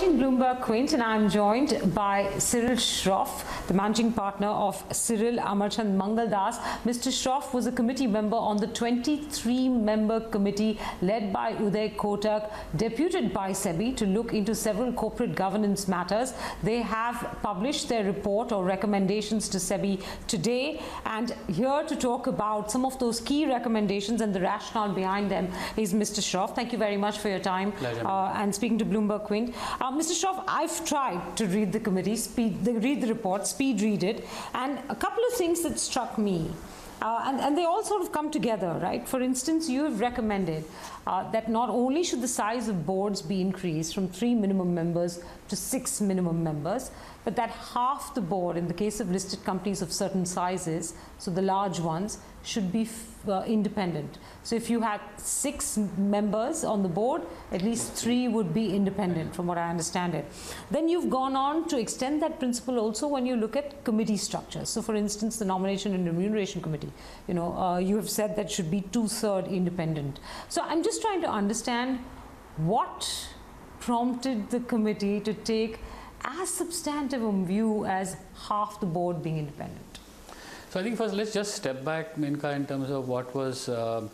watching Bloomberg Quint and I'm joined by Cyril Shroff, the managing partner of Cyril Amarchand Mangaldas. Mr. Shroff was a committee member on the 23-member committee led by Uday Kotak, deputed by SEBI to look into several corporate governance matters. They have published their report or recommendations to SEBI today and here to talk about some of those key recommendations and the rationale behind them is Mr. Shroff. Thank you very much for your time uh, and speaking to Bloomberg Quint. Uh, Mr. Shroff, I've tried to read the committee, speed, the, read the report, speed read it, and a couple of things that struck me. Uh, and, and, they all sort of come together, right? For instance, you have recommended uh, that not only should the size of boards be increased from three minimum members to six minimum members, but that half the board, in the case of listed companies of certain sizes, so the large ones, should be uh, independent. So if you had six members on the board, at least three would be independent, from what I understand it. Then you've gone on to extend that principle also when you look at committee structures. So for instance, the Nomination and Remuneration Committee, you know, uh, you have said that should be two-third independent. So I'm just trying to understand what prompted the committee to take as substantive a view as half the board being independent. So I think first let's just step back, Menka, in terms of what was uh,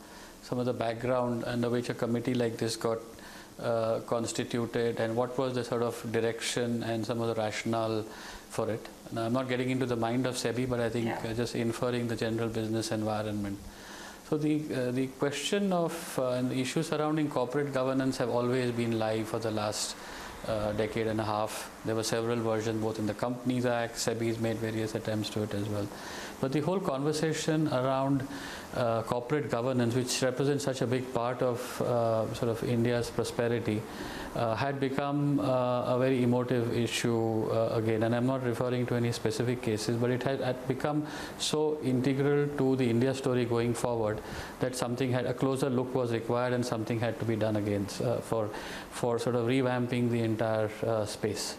some of the background under which a committee like this got uh, constituted and what was the sort of direction and some of the rationale for it. Now, I'm not getting into the mind of SEBI, but I think yeah. uh, just inferring the general business environment. So the uh, the question of uh, and the issues surrounding corporate governance have always been live for the last uh, decade and a half. There were several versions both in the Companies Act, SEBI's made various attempts to it as well. But the whole conversation around uh, corporate governance, which represents such a big part of uh, sort of India's prosperity, uh, had become uh, a very emotive issue uh, again. And I'm not referring to any specific cases, but it had, had, become so integral to the India story going forward that something had a closer look was required and something had to be done again uh, for for sort of revamping the entire space.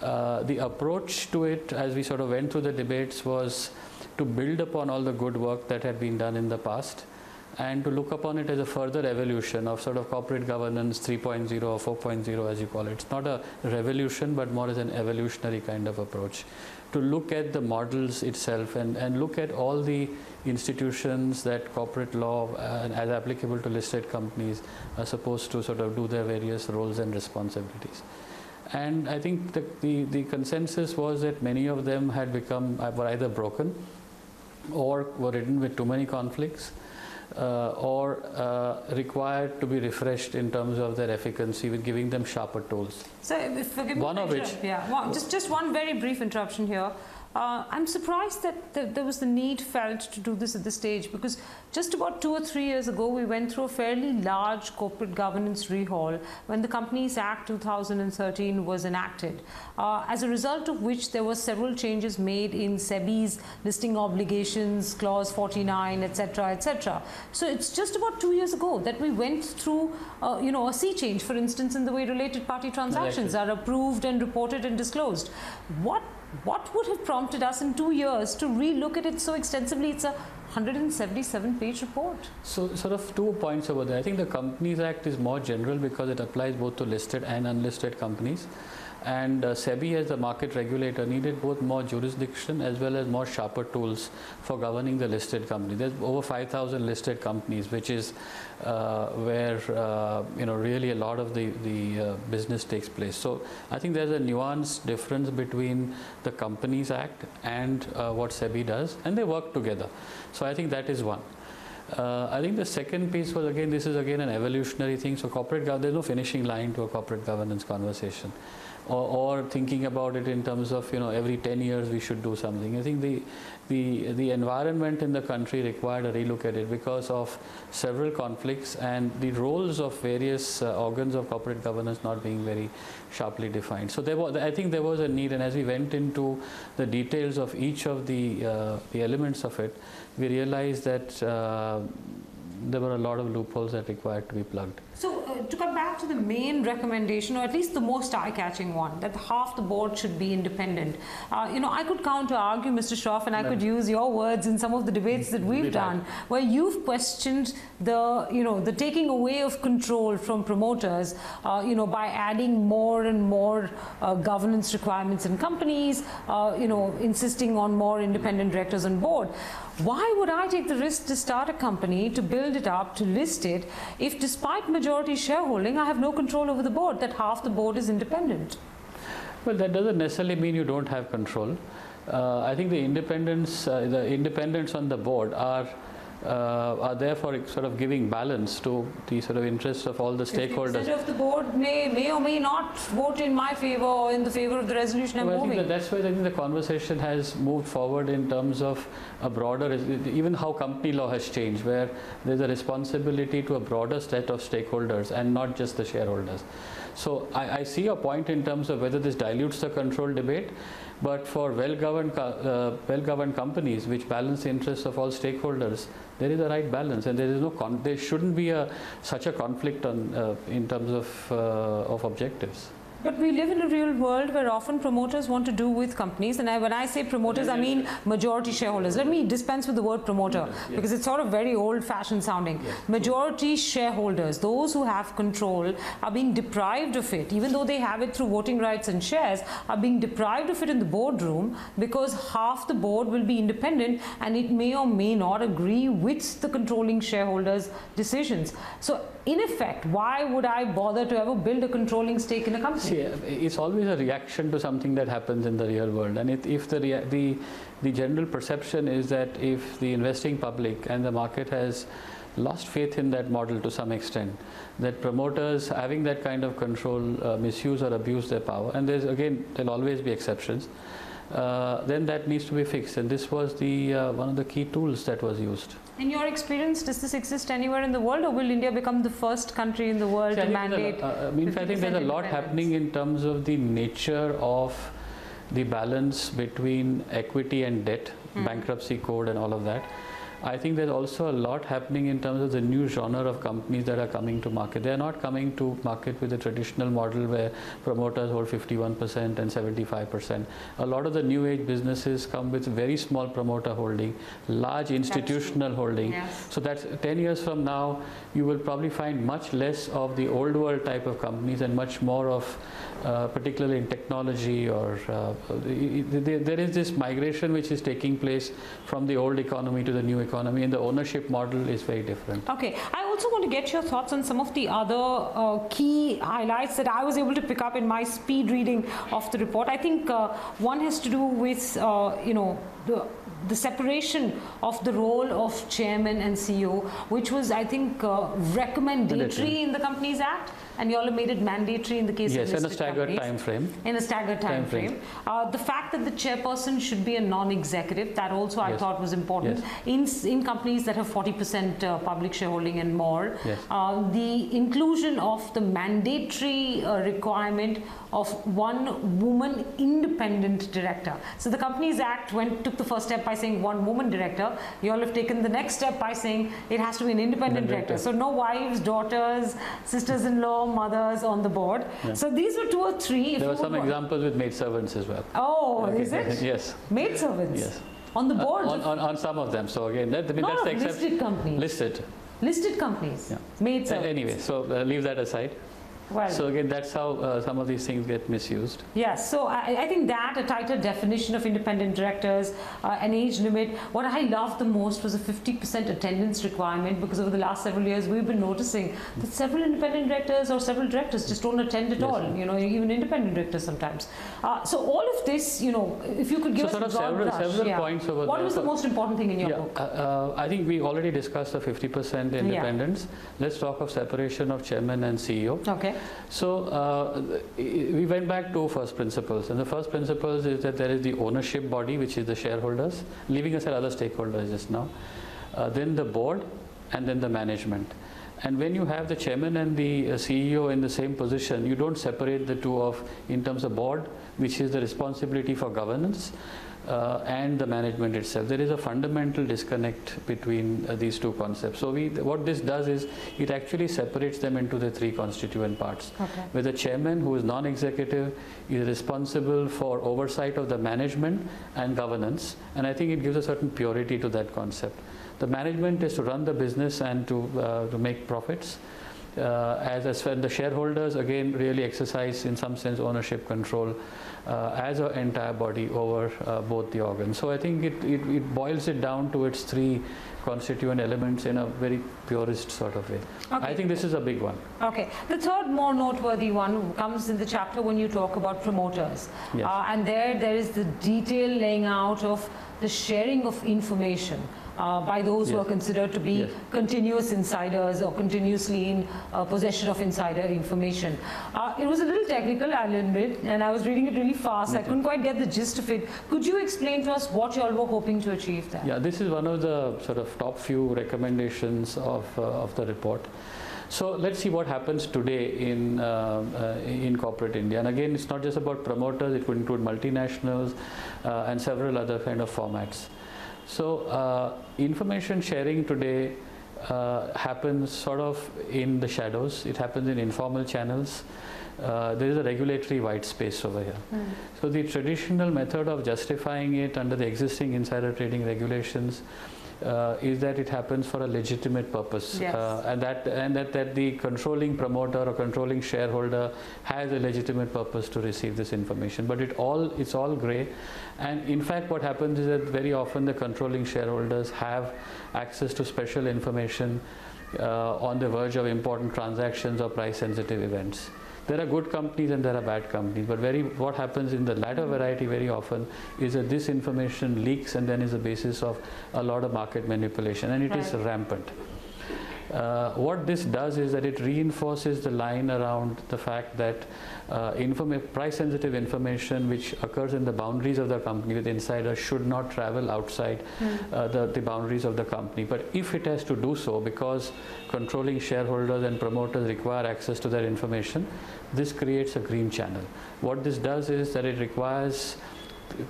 the approach to it, as we sort of went through the debates, was to build upon all the good work that had been done in the past and to look upon it as a further evolution of sort of corporate governance 3.0 or 4.0 as you call it. It's not a revolution but more as an evolutionary kind of approach. To look at the models itself and, and look at all the institutions that corporate law uh, as applicable to listed companies are supposed to sort of do their various roles and responsibilities. And I think the, the, the consensus was that many of them had become, uh, were either broken or were written with too many conflicts uh, or uh, required to be refreshed in terms of their efficacy with giving them sharper tools. So, forgive one of which, yeah, one, just just one very brief interruption here. Uh, I'm surprised that th there was the need felt to do this at this stage because just about two or three years ago we went through a fairly large corporate governance rehaul when the Companies Act 2013 was enacted, uh, as a result of which there were several changes made in SEBI's listing obligations, clause 49, etc., etc. So it's just about two years ago that we went through, uh, you know, a sea change, for instance, in the way related party transactions are approved and reported and disclosed. What what would have prompted us in two years to relook at it so extensively? It's a 177 page report. So, sort of two points over there. I think the Companies Act is more general because it applies both to listed and unlisted companies and uh, SEBI as the market regulator needed both more jurisdiction as well as more sharper tools for governing the listed company. There's over 5,000 listed companies, which is uh, where uh, you know really a lot of the the uh, business takes place. So I think there's a nuanced difference between the Companies Act and uh, what SEBI does, and they work together. So I think that is one. Uh, I think the second piece was again, this is again an evolutionary thing. So corporate, there's no finishing line to a corporate governance conversation or, or, thinking about it in terms of you know every 10 years we should do something. I think the the the environment in the country required a relook at it because of several conflicts and the roles of various uh, organs of corporate governance not being very sharply defined. So there was I think there was a need, and as we went into the details of each of the uh, the elements of it, we realized that. Uh, there were a lot of loopholes that required to be plugged. So, to come back to the main recommendation, or at least the most eye-catching one, that half the board should be independent. Uh, you know, I could counter argue, Mr. Shroff, and I could use your words in some of the debates that we've done, where you've questioned the, you know, the taking away of control from promoters, uh, you know, by adding more and more uh, governance requirements in companies, uh, you know, insisting on more independent directors on board. Why would I take the risk to start a company, to build it up, to list it, if despite majority shareholding, I have no control over the board, that half the board is independent? Well, that doesn't necessarily mean you don't have control. Uh, I think the independence, uh, the independents on the board are uh, are there for sort of giving balance to the sort of interests of all the stakeholders. of the board may, may or may not vote in my favor or in the favor of the resolution I'm Well, I think moving. that that's why I think the conversation has moved forward in terms of a broader, even how company law has changed, where there's a responsibility to a broader set of stakeholders and not just the shareholders. So I, I see your point in terms of whether this dilutes the control debate, but for well-governed, uh, well-governed companies which balance the interests of all stakeholders, there is a right balance, and there is no there shouldn't be a such a conflict on uh, in terms of uh, of objectives. But we live in a real world where often promoters want to do with companies, and I, when I say promoters, I mean majority shareholders. Let me dispense with the word promoter because it's sort of very old-fashioned sounding. Majority shareholders, those who have control, are being deprived of it, even though they have it through voting rights and shares, are being deprived of it in the boardroom because half the board will be independent and it may or may not agree with the controlling shareholders' decisions. So, in effect, why would I bother to ever build a controlling stake in a company? See, uh, it's always a reaction to something that happens in the real world, and if the, the the general perception is that if the investing public and the market has lost faith in that model to some extent, that promoters having that kind of control uh, misuse or abuse their power, and there's again there'll always be exceptions. Uh, then that needs to be fixed, and this was the uh, one of the key tools that was used. In your experience, does this exist anywhere in the world, or will India become the first country in the world See, to a- mandate? uh, I mean, I think there's a lot happening in terms of the nature of the balance between equity and debt, Hmm. bankruptcy code, and all of that. I think there's also a lot happening in terms of the new genre of companies that are coming to market. They're not coming to market with the traditional model where promoters hold 51% and 75%. A lot of the new age businesses come with very small promoter holding, large institutional holding. Yes. So that's 10 years from now, you will probably find much less of the old world type of companies and much more of, uh, particularly in technology or uh, there there is this migration which is taking place from the old economy to the new economy, and the ownership model is very different. Okay, I also want to get your thoughts on some of the other uh, key highlights that I was able to pick up in my speed reading of the report. I think uh, one has to do with, uh, you know, the, the separation of the role of chairman and CEO, which was, I think, uh, recommendatory in the Companies Act, and you all have made it mandatory in the case Yes, of and a staggered time frame. in a staggered time, Time frame. frame. Uh, the fact that the chairperson should be a non-executive, that also I Yes. thought was important. In, in companies that have 40% uh, public shareholding and more, Yes. uh, the inclusion of the mandatory uh, requirement of one woman independent director. So the Companies Act went took the first step by saying one woman director. You all have taken the next step by saying it has to be an independent director. So no wives, daughters, sisters-in-law, mothers on the board. Yeah. So these were two or three. There were some examples with maid servants as well. Oh, Okay. is it? yes. Maid servants? Yes. On the Uh, board? on, on, on some of them. So again, that, I mean, Not that's the exception. listed companies. Listed. listed companies? Yeah. Maid Uh, servants? Anyway, so uh, leave that aside. Well, So again, that's how uh, some of these things get misused. Yes, so I, I think that a tighter definition of independent directors, uh, an age limit. What I loved the most was a 50% attendance requirement because over the last several years we've been noticing that several independent directors or several directors just don't attend at Yes. all. You know, even independent directors sometimes. Uh, so all of this, you know, if you could give So us sort of several, brush, several yeah. points over What there. was the most important thing in your yeah, book? uh, uh, I think we already discussed the 50% independence. Let's talk of separation of chairman and CEO. Okay. So uh, we went back to first principles, and the first principles is that there is the ownership body, which is the shareholders, leaving aside other stakeholders just now, uh, then the board, and then the management. And when you have the chairman and the uh, CEO in the same position, you don't separate the two of in terms of board, which is the responsibility for governance. uh, and the management itself. There is a fundamental disconnect between uh, these two concepts. So we, what this does is it actually separates them into the three constituent parts. Okay. Where the chairman, who is non-executive, is responsible for oversight of the management and governance, and I think it gives a certain purity to that concept. The management is to run the business and to, uh, to make profits. Uh, as, as well, the shareholders again really exercise in some sense ownership control uh, as an entire body over uh, both the organs. So I think it, it, it boils it down to its three constituent elements in a very purist sort of way. Okay. I think this is a big one. Okay. The third more noteworthy one comes in the chapter when you talk about promoters. Yes. Uh, and there, there is the detailed laying out of the sharing of information. Uh, by those who are considered to be Yes. continuous insiders or continuously in uh, possession of insider information. Uh, it was a little technical, I'll admit, and I was reading it really fast. I couldn't quite get the gist of it. Could you explain to us what you all were hoping to achieve there? Yeah, this is one of the sort of top few recommendations of, uh, of the report. So let's see what happens today in, uh, uh, in corporate India. And again, it's not just about promoters, it could include multinationals uh, and several other kind of formats. So uh, information sharing today uh, happens sort of in the shadows. It happens in informal channels. Uh, there is a regulatory white space over here. So the traditional method of justifying it under the existing insider trading regulations uh, is that it happens for a legitimate purpose, Yes. uh, and that and that, that the controlling promoter or controlling shareholder has a legitimate purpose to receive this information. But it all it's all grey, and in fact, what happens is that very often the controlling shareholders have access to special information uh, on the verge of important transactions or price-sensitive events. There are good companies and there are bad companies, but very what happens in the latter variety very often is that this information leaks and then is the basis of a lot of market manipulation, and it is Right. rampant. Uh, what this does is that it reinforces the line around the fact that uh, informa- price-sensitive information which occurs in the boundaries of the company with insiders should not travel outside uh, the, the boundaries of the company. But if it has to do so because controlling shareholders and promoters require access to that information, this creates a green channel. What this does is that it requires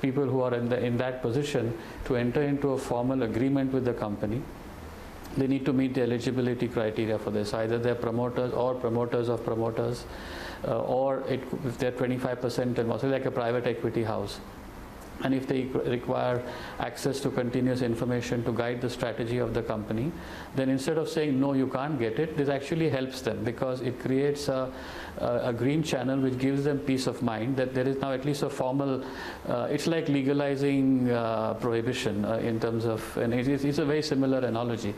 people who are in, the, in that position to enter into a formal agreement with the company they need to meet the eligibility criteria for this. Either they're promoters or promoters of promoters, uh, or it, if they're 25% and like a private equity house. And if they require access to continuous information to guide the strategy of the company, then instead of saying no, you can't get it, this actually helps them because it creates a, a, a green channel which gives them peace of mind that there is now at least a formal. Uh, it's like legalizing uh, prohibition uh, in terms of, and it is, it's a very similar analogy.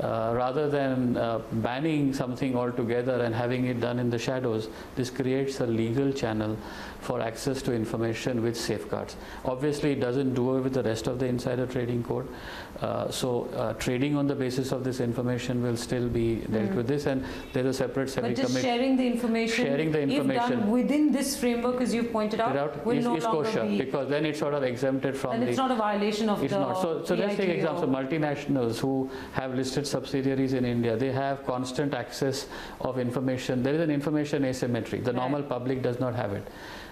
Uh, rather than uh, banning something altogether and having it done in the shadows, this creates a legal channel for access to information with safeguards. Obviously, it doesn't do away with the rest of the insider trading code. Uh, so, uh, trading on the basis of this information will still be dealt with this, and there's a separate But just committee. sharing the information, Sharing the information, if done within this framework, as you've pointed out, out will is, no is longer kosher be, because then it's sort of exempted from and the. it's not a violation of It's the not. So, so let's take examples of multinationals who have listed subsidiaries in India. They have constant access of information. There is an information asymmetry. The Right. normal public does not have it.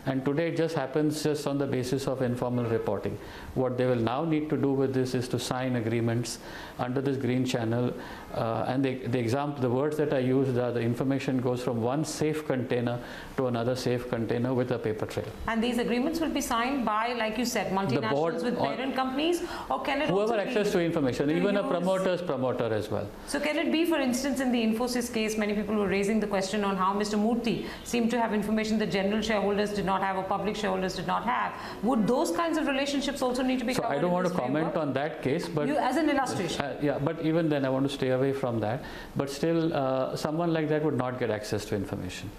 And today it just happens just on the basis of informal reporting. What they will now need to do with this is to sign agreements under this green channel. Uh, and the, the example, the words that I used are the information goes from one safe container to another safe container with a paper trail. And these agreements will be signed by, like you said, multinationals board with parent companies, or can it Whoever access to information, even a use- promoter's promoter as well. So can it be, for instance, in the Infosys case, many people were raising the question on how Mr. Murthy seemed to have information that general shareholders did not have or public shareholders did not have. Would those kinds of relationships also need to be So covered I don't want to this comment on that case, but You, as an illustration. Uh, yeah, but even then, I want to stay away from that. But still, uh, someone like that would not get access to information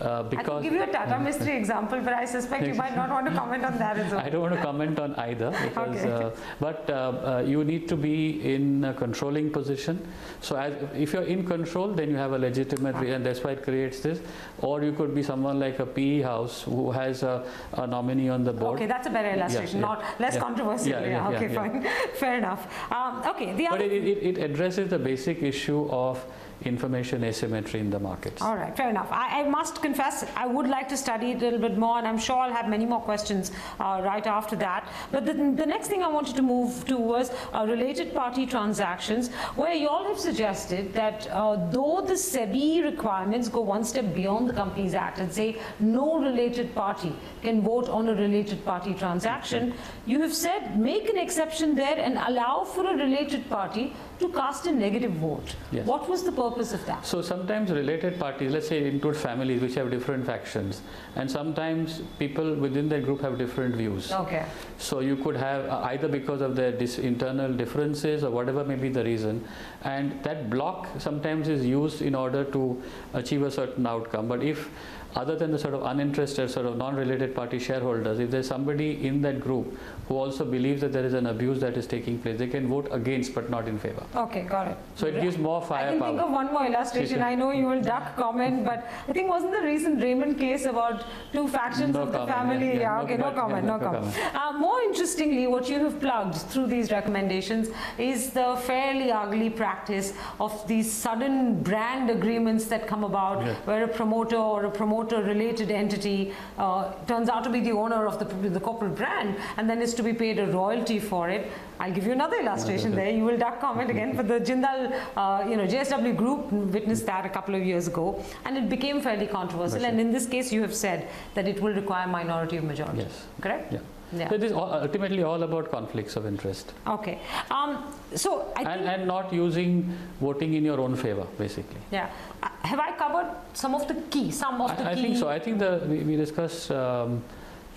uh, I because could give you a Tata Mistry example, but I suspect you might not want to comment on that as well. I don't want to comment on either. Because, Okay. uh, but uh, uh, you need to be in a controlling position. So as, if you're in control, then you have a legitimate, re- and that's why it creates this. Or you could be someone like a PE house who has a, a nominee on the board. Okay, that's a better illustration, yeah, not less yeah. controversial. Yeah, okay, fine. Fair enough. Um, okay, the But other it, it, it addresses the basic issue of information asymmetry in the markets. All right, fair enough. I, I, must confess, I would like to study it a little bit more, and I'm sure I'll have many more questions uh, right after that. But the, the, next thing I wanted to move to was uh, related party transactions, where you all have suggested that uh, though the SEBI requirements go one step beyond the Companies Act and say no related party can vote on a related party transaction, you have said make an exception there and allow for a related party to cast a negative vote. Yes. What was the purpose of that? So sometimes related parties, let's say include families which have different factions, and sometimes people within that group have different views. Okay. So you could have uh, either because of their dis- internal differences or whatever may be the reason, and that block sometimes is used in order to achieve a certain outcome. But if other than the sort of uninterested, sort of non-related party shareholders, if there's somebody in that group who also believes that there is an abuse that is taking place, they can vote against but not in favor. Okay, got it. So it gives more firepower. I can think of one more illustration. I know you will duck comment, but I think wasn't the recent Raymond case about two factions no of the comment, family? Yeah, yeah, yeah no, okay, no, comment, no, comment. Uh, more interestingly, what you have plugged through these recommendations is the fairly ugly practice of these sudden brand agreements that come about yeah. where a promoter or a promoter related entity uh, turns out to be the owner of the, the corporate brand and then is to be paid a royalty for it. I'll give you another illustration there. You will duck comment again. But the Jindal, uh, you know, JSW Group witnessed that a couple of years ago, and it became fairly controversial. And in this case, you have said that it will require minority of majority. Yes. Correct? Yeah. Yeah. So it is ultimately all about conflicts of interest. Okay. Um, so I and, and not using voting in your own favor, basically. Yeah. Uh, have I covered some of the key? Some of the I, key. I think so. I think the we, we discussed. Um,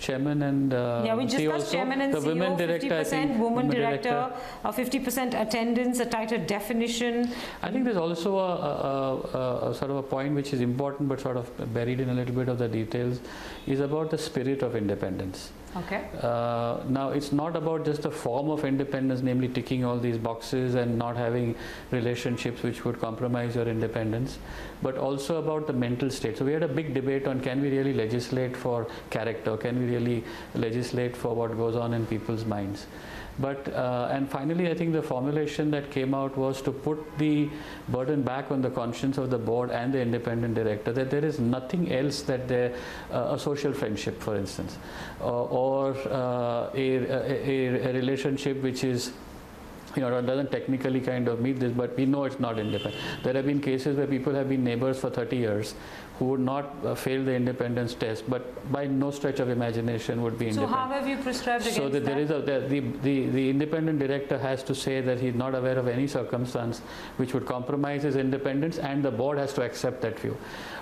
chairman and uh, yeah, we discussed chairman and the CEO, women director, 50% think, woman director, uh, 50% attendance, a tighter definition. I think there's also a, a, a, a, sort of a point which is important but sort of buried in a little bit of the details is about the spirit of independence. Okay. Uh, now, it's not about just the form of independence, namely ticking all these boxes and not having relationships which would compromise your independence, but also about the mental state. So, we had a big debate on can we really legislate for character? Can we really legislate for what goes on in people's minds? But, uh, and finally, I think the formulation that came out was to put the burden back on the conscience of the board and the independent director that there is nothing else that there, uh, a social friendship, for instance, uh, or a, a, a relationship which is you know, doesn't technically kind of meet this, but we know it's not independent. There have been cases where people have been neighbors for 30 years would not uh, fail the independence test, but by no stretch of imagination would be independent. So how have you prescribed against So that, that? there is a, the, the, the independent director has to say that he's not aware of any circumstance which would compromise his independence and the board has to accept that view.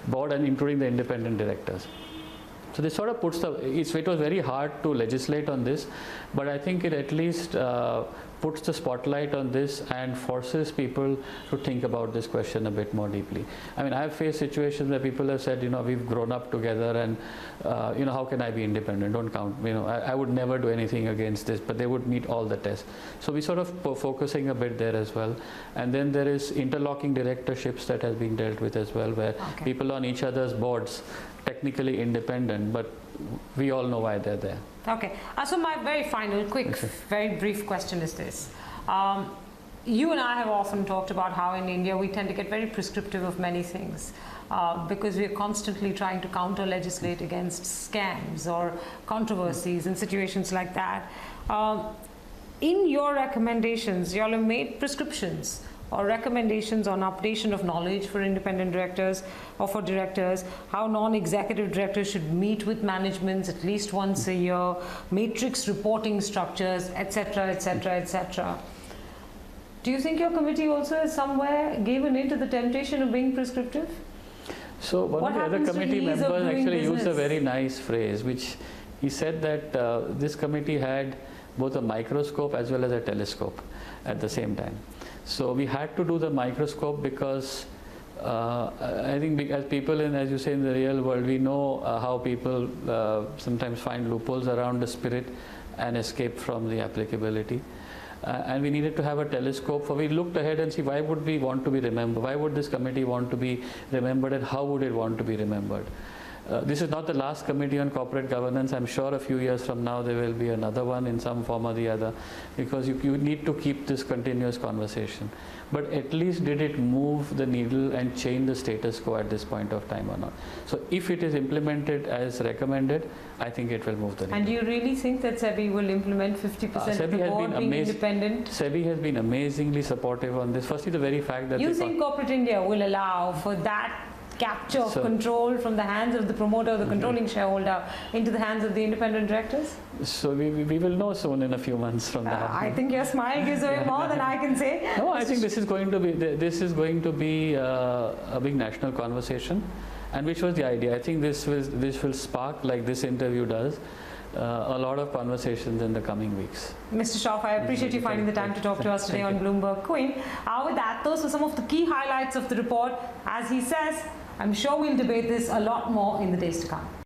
Board and including the independent directors. So this sort of puts the, it was very hard to legislate on this, but I think it at least uh, puts the spotlight on this and forces people to think about this question a bit more deeply. I mean, I've faced situations where people have said, you know, we've grown up together and, uh, you know, how can I be independent? Don't count, you know, I, I, would never do anything against this, but they would meet all the tests. So we sort of focusing a bit there as well. And then there is interlocking directorships that has been dealt with as well, where okay. people on each other's boards technically independent, but we all know why they're there. Okay. Uh, so my very final, quick, okay. very brief question is this. Um, you and I have often talked about how in India we tend to get very prescriptive of many things. Uh, because we are constantly trying to counter legislate against scams or controversies and situations like that. Um, in your recommendations, you all have made prescriptions or recommendations on updation of knowledge for independent directors or for directors, how non-executive directors should meet with managements at least once a year, matrix reporting structures, etc., etc., etc. Do you think your committee also has somewhere given in to the temptation of being prescriptive? So one what of the other committee members actually business? used a very nice phrase, which he said that uh, this committee had both a microscope as well as a telescope at the same time. So we had to do the microscope because uh, I think as people in, as you say, in the real world, we know uh, how people uh, sometimes find loopholes around the spirit and escape from the applicability. Uh, and we needed to have a telescope. For we looked ahead and see why would we want to be remembered? Why would this committee want to be remembered and how would it want to be remembered uh, this is not the last committee on corporate governance. I'm sure a few years from now there will be another one in some form or the other because you, you need to keep this continuous conversation. But at least did it move the needle and change the status quo at this point of time or not? So if it is implemented as recommended, I think it will move the needle. And do you really think that SEBI will implement 50% Uh, of SEBI the has board been being independent? SEBI has been amazingly supportive on this. Firstly, the very fact that You think corporate India will allow for that capture of So- control from the hands of the promoter, Mm-hmm. the controlling shareholder, into the hands of the independent directors? So we, we, we will know soon in a few months from Uh, now. I think your smile gives away more than I can say. No, I think this is going to be this is going to be uh, a big national conversation, and which was the idea. I think this will this will spark like this interview does. Uh, a lot of conversations in the coming weeks. Mr. Shroff, I appreciate you finding the time to talk to us today on Bloomberg Quint. Uh, with that, those were some of the key highlights of the report. As he says, I'm sure we'll debate this a lot more in the days to come.